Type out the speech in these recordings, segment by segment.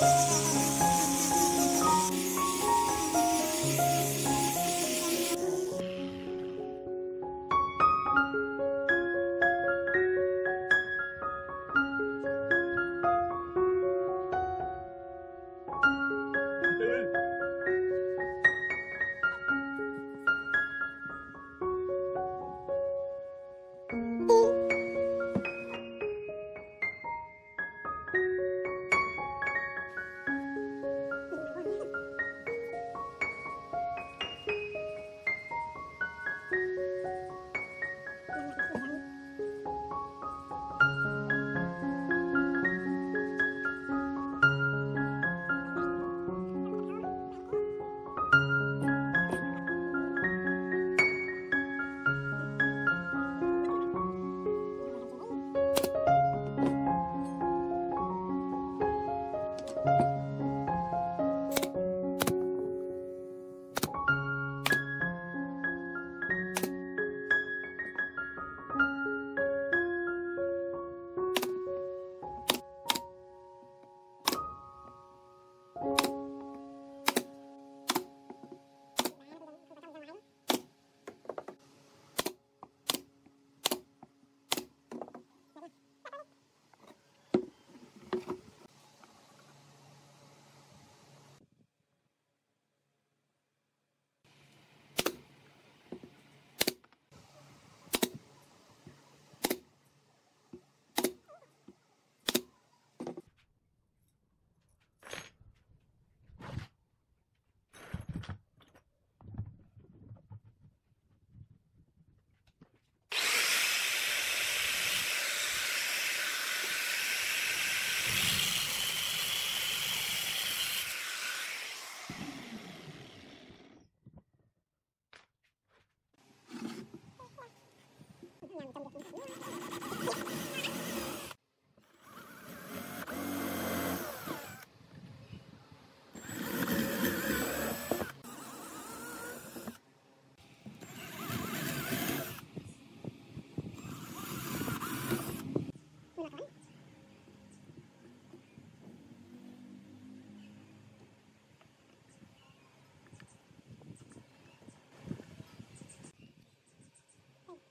Bye.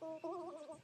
음.